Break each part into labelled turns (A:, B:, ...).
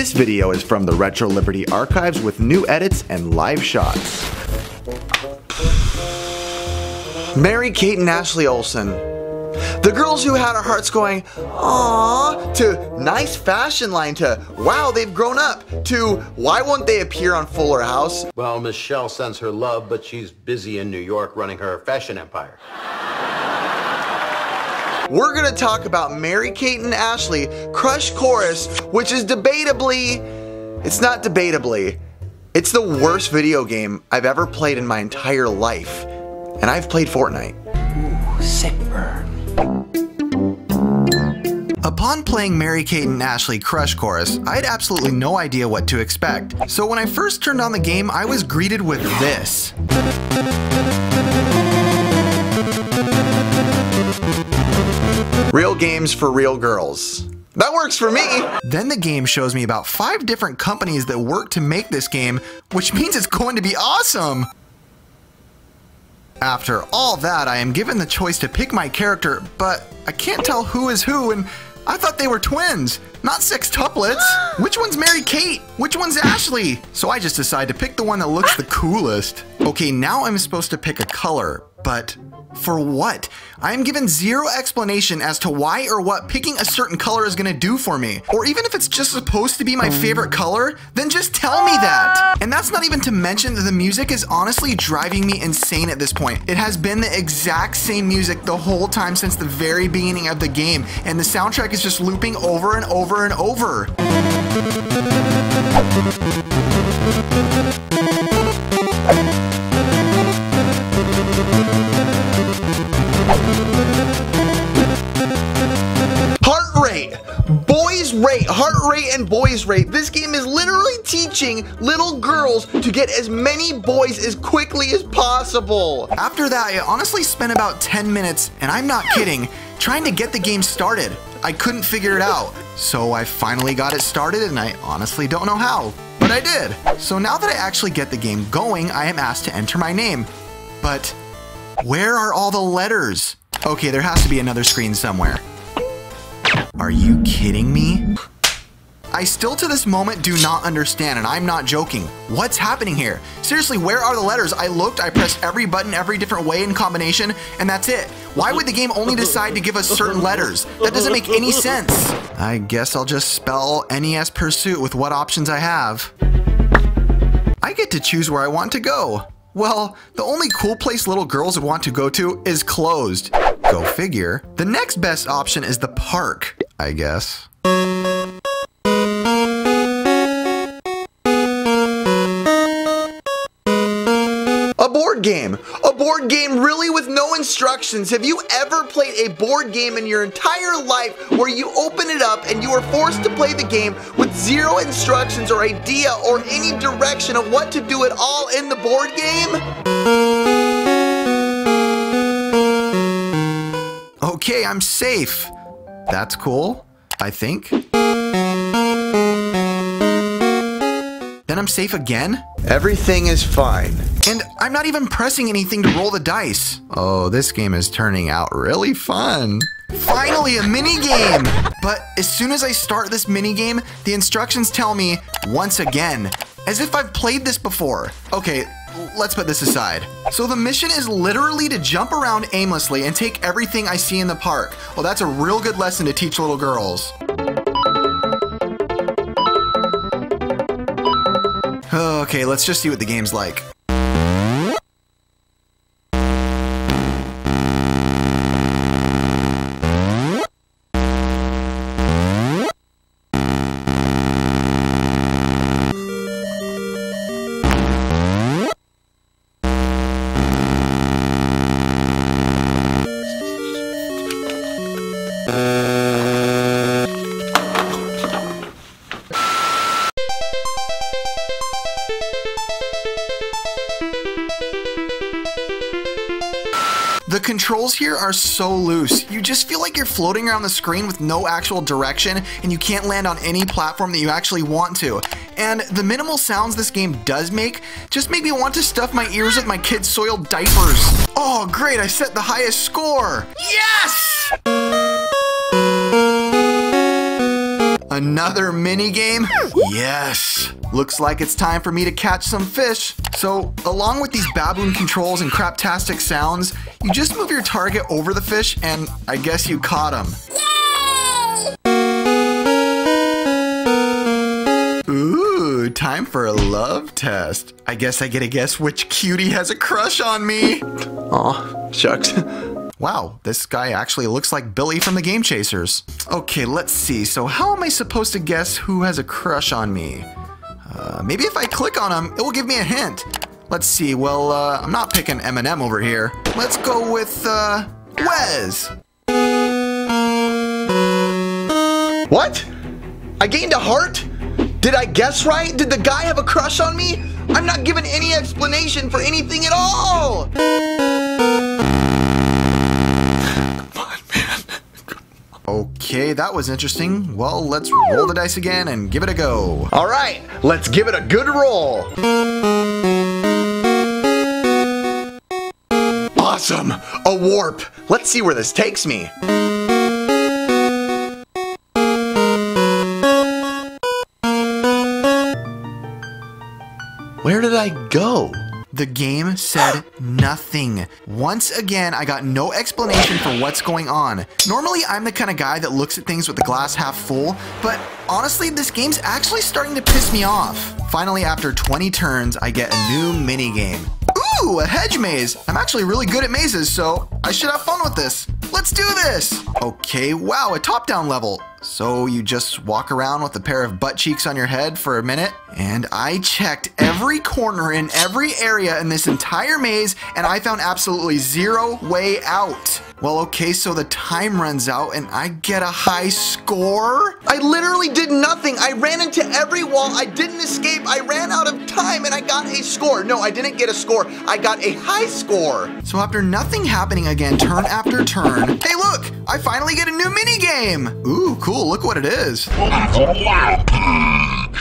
A: This video is from the Retro Liberty archives with new edits and live shots. Mary Kate and Ashley Olsen. The girls who had our hearts going, aww, to nice fashion line, to wow, they've grown up, to why won't they appear on Fuller House?
B: Well, Michelle sends her love, but she's busy in New York running her fashion empire.
A: We're gonna talk about Mary Kate and Ashley Crush Course, which is debatably, it's not debatably, it's the worst video game I've ever played in my entire life. And I've played Fortnite.
C: Ooh, sick burn.
D: Upon playing Mary Kate and Ashley Crush Course, I had absolutely no idea what to expect. So when I first turned on the game, I was greeted with this.
A: Real games for real girls. That works for me.
D: Then the game shows me about five different companies that work to make this game, which means it's going to be awesome. After all that, I am given the choice to pick my character, but I can't tell who is who, and I thought they were twins, not sextuplets. Which one's Mary Kate? Which one's Ashley? So I just decide to pick the one that looks the coolest. Okay, now I'm supposed to pick a color, but for what? I am given zero explanation as to why or what picking a certain color is gonna do for me. Or even if it's just supposed to be my favorite color, then just tell me that. And that's not even to mention that the music is honestly driving me insane at this point. It has been the exact same music the whole time since the very beginning of the game, and the soundtrack is just looping over and over and over.
A: Heart rate, boys rate, heart rate and boys rate. This game is literally teaching little girls to get as many boys as quickly as possible.
D: After that, I honestly spent about 10 minutes, and I'm not kidding, trying to get the game started. I couldn't figure it out. So I finally got it started, and I honestly don't know how. But I did. So now that I actually get the game going, I am asked to enter my name. But where are all the letters? Okay, there has to be another screen somewhere. Are you kidding me? I still to this moment do not understand, and I'm not joking. What's happening here? Seriously, where are the letters? I looked, I pressed every button every different way in combination, and that's it. Why would the game only decide to give us certain letters? That doesn't make any sense. I guess I'll just spell NES Pursuit with what options I have. I get to choose where I want to go. Well, the only cool place little girls would want to go to is closed. Go figure. The next best option is the park, I guess.
A: Board game really with no instructions. Have you ever played a board game in your entire life where you open it up and you are forced to play the game with zero instructions or idea or any direction of what to do at all in the board game?
D: Okay, I'm safe. That's cool, I think. Then I'm safe again?
A: Everything is fine.
D: And I'm not even pressing anything to roll the dice. Oh, this game is turning out really fun. Finally, a mini game! But as soon as I start this mini game, the instructions tell me once again, as if I've played this before. Okay, let's put this aside. So the mission is literally to jump around aimlessly and take everything I see in the park. Well, that's a real good lesson to teach little girls. Okay, let's just see what the game's like. Here are so loose. You just feel like you're floating around the screen with no actual direction and you can't land on any platform that you actually want to. And the minimal sounds this game does make just make me want to stuff my ears with my kids' soiled diapers. Oh, great, I set the highest score. Yes! Another mini game? Yes. Looks like it's time for me to catch some fish. So, along with these baboon controls and craptastic sounds, you just move your target over the fish and I guess you caught him. Yay! Ooh, time for a love test. I guess I get to guess which cutie has a crush on me.
A: Aw, shucks.
D: Wow, this guy actually looks like Billy from the Game Chasers. Okay, let's see. So how am I supposed to guess who has a crush on me? Uh, maybe if I click on him, it will give me a hint. Let's see. Well, uh, I'm not picking Eminem over here. Let's go with, uh, Wes.
A: What? I gained a heart? Did I guess right? Did the guy have a crush on me? I'm not given any explanation for anything at all!
D: Okay, that was interesting. Well, let's roll the dice again and give it a go.
A: All right, let's give it a good roll. Awesome, a warp. Let's see where this takes me. Where did I go?
D: The game said nothing. Once again, I got no explanation for what's going on. Normally, I'm the kind of guy that looks at things with the glass half full, but honestly, this game's actually starting to piss me off. Finally, after 20 turns, I get a new mini game. Ooh, a hedge maze. I'm actually really good at mazes, so I should have fun with this. Let's do this. Okay, wow, a top-down level. So you just walk around with a pair of butt cheeks on your head for a minute? And I checked every corner in every area in this entire maze, and I found absolutely zero way out. Well, okay, so the time runs out and I get a high score?
A: I literally did nothing. I ran into every wall. I didn't escape. I ran out of time and I got a score. No, I didn't get a score. I got a high score.
D: So after nothing happening again, turn after turn, hey look, I finally get a new mini game. Ooh, cool, look what it is.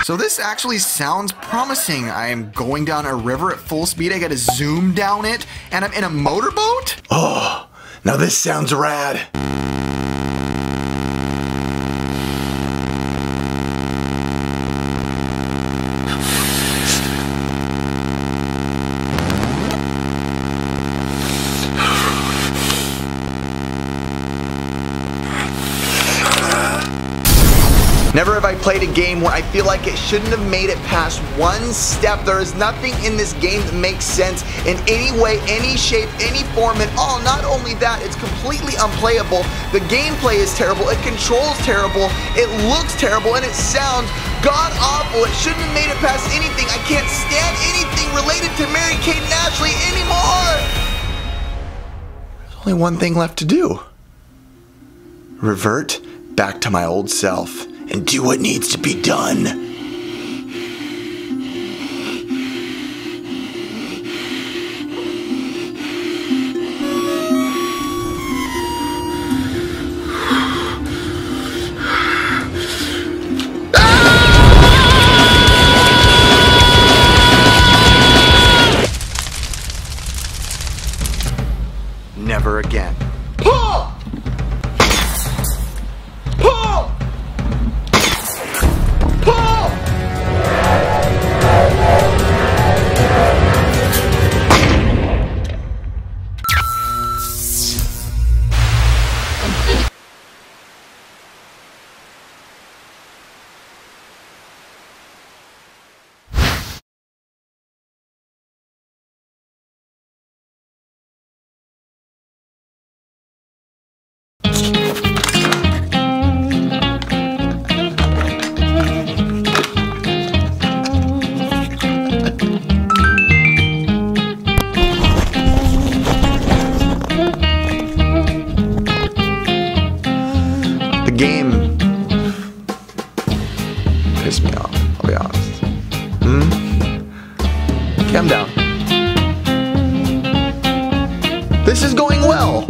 D: So this actually sounds promising. I am going down a river at full speed. I get to zoom down it, and I'm in a motorboat?
A: Oh, now this sounds rad. Never have I played a game where I feel like it shouldn't have made it past one step. There is nothing in this game that makes sense in any way, any shape, any form at all. Not only that, it's completely unplayable. The gameplay is terrible. It controls terrible. It looks terrible and it sounds god awful. It shouldn't have made it past anything. I can't stand anything related to Mary Kate and Ashley anymore. There's only one thing left to do. Revert back to my old self and do what needs to be done. Pissed me off, I'll be honest. Hmm? Calm down. This is going well.